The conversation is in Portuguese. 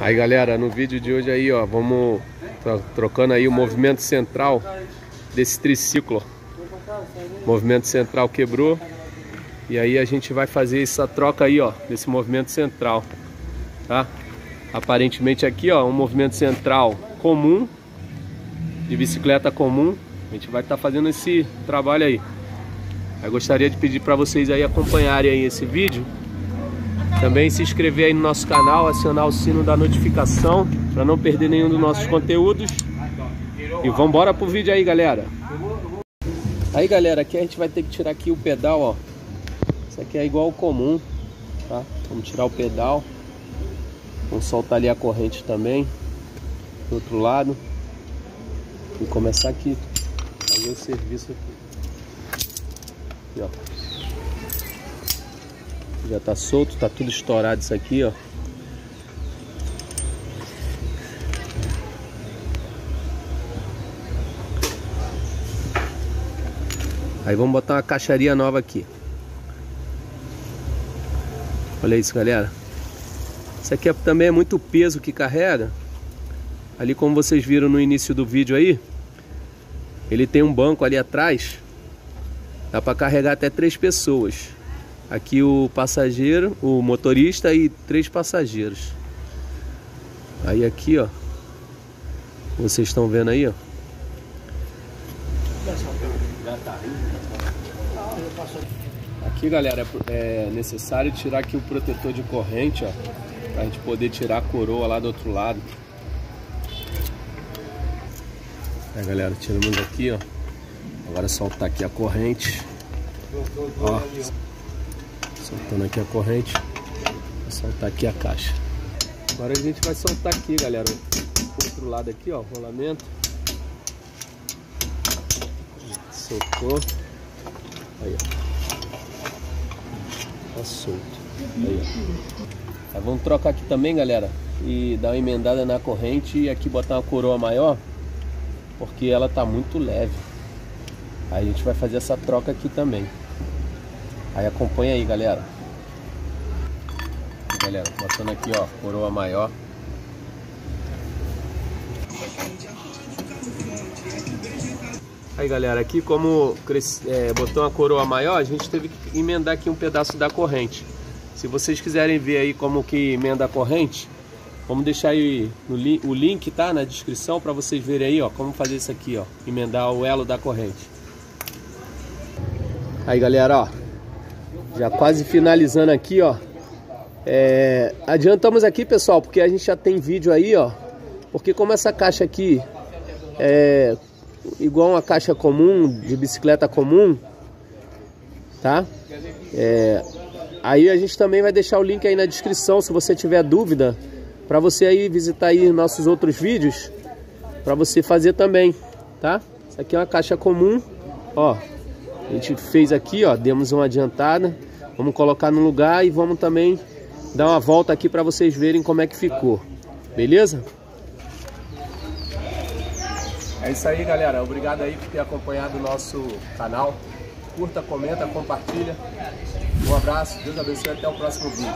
Aí galera, no vídeo de hoje aí, ó, vamos trocando aí o movimento central desse triciclo. O movimento central quebrou e aí a gente vai fazer essa troca aí, ó, desse movimento central, tá? Aparentemente aqui, ó, um movimento central comum de bicicleta comum. A gente vai estar tá fazendo esse trabalho aí. Eu gostaria de pedir para vocês aí acompanharem aí esse vídeo. Também se inscrever aí no nosso canal, acionar o sino da notificação para não perder nenhum dos nossos conteúdos. E vamos embora pro vídeo aí, galera. Aí, galera, aqui a gente vai ter que tirar aqui o pedal, ó. Isso aqui é igual ao comum, tá? Vamos tirar o pedal. Vamos soltar ali a corrente também. Do outro lado. E começar aqui. Fazer o serviço aqui. Aqui, ó. Já tá solto, tá tudo estourado isso aqui, ó. Aí vamos botar uma caixaria nova aqui. Olha isso, galera. Isso aqui é, também é muito peso que carrega. Ali como vocês viram no início do vídeo aí, ele tem um banco ali atrás. Dá para carregar até três pessoas. Aqui o passageiro, o motorista e três passageiros. Aí aqui, ó. Vocês estão vendo aí, ó. Aqui, galera, é necessário tirar aqui o protetor de corrente, ó. Pra gente poder tirar a coroa lá do outro lado. É, galera, tiramos aqui, ó. Agora soltar aqui a corrente. Ó. Soltando aqui a corrente. Vou soltar aqui a caixa. Agora a gente vai soltar aqui, galera. O outro lado aqui, ó. Rolamento. Soltou. Aí, ó. Tá solto. Aí, ó. Tá, vamos trocar aqui também, galera. E dar uma emendada na corrente e aqui botar uma coroa maior. Porque ela tá muito leve. Aí a gente vai fazer essa troca aqui também. Aí acompanha aí, galera. Galera, botando aqui, ó, coroa maior. Aí, galera, aqui como é, botou uma coroa maior, a gente teve que emendar aqui um pedaço da corrente. Se vocês quiserem ver aí como que emenda a corrente, vamos deixar aí li o link, tá? Na descrição para vocês verem aí, ó, como fazer isso aqui, ó. Emendar o elo da corrente. Aí, galera, ó. Já quase finalizando aqui, ó. É, adiantamos aqui, pessoal, porque a gente já tem vídeo aí, ó. Porque como essa caixa aqui é igual uma caixa comum, de bicicleta comum, tá? É, aí a gente também vai deixar o link aí na descrição, se você tiver dúvida, para você aí visitar aí nossos outros vídeos, para você fazer também, tá? Isso aqui é uma caixa comum, ó. A gente fez aqui, ó, demos uma adiantada. Vamos colocar no lugar e vamos também dar uma volta aqui para vocês verem como é que ficou. Beleza? É isso aí, galera. Obrigado aí por ter acompanhado o nosso canal. Curta, comenta, compartilha. Um abraço, Deus abençoe até o próximo vídeo.